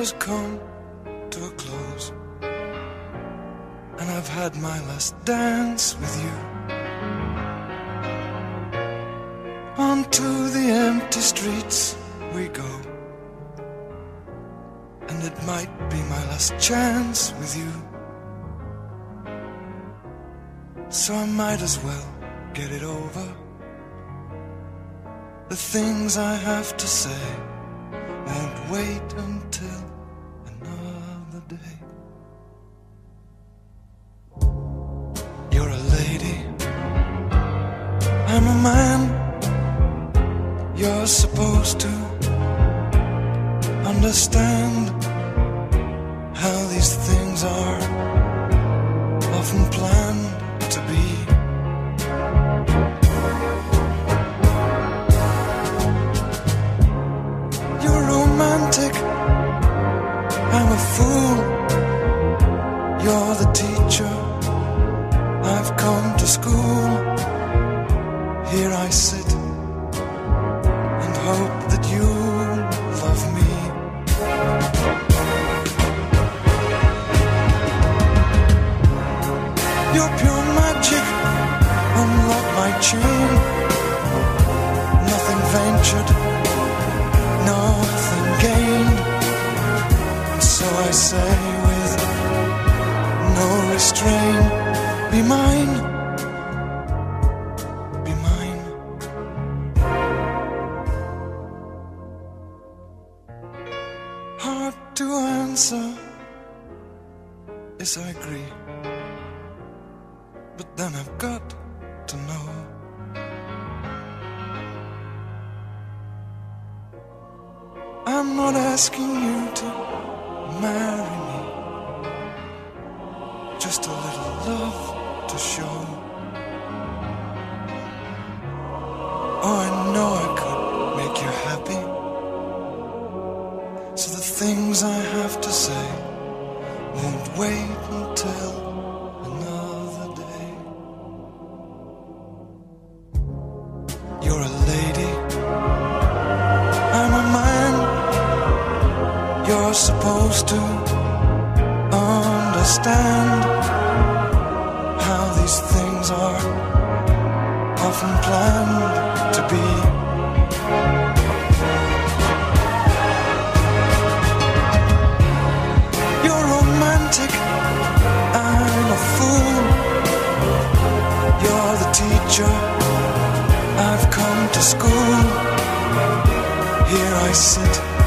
has come to a close, and I've had my last dance with you. Onto the empty streets we go, and it might be my last chance with you. So I might as well get it over. The things I have to say won't wait until I'm a man. You're supposed to understand how these things are often planned to be. You're romantic. I'm a fool. You're the teacher. I've come to school. Here I sit and hope that you love me. You're pure magic. Unlock my chain. Nothing ventured nothing gained. So I say with no restraint, be mine, to answer, yes, I agree. But then I've got to know. I'm not asking you to marry me. Just a little love to show. Things I have to say won't wait until another day. You're a lady. I'm a man. You're supposed to understand how these things are often planned to be. School. Here I sit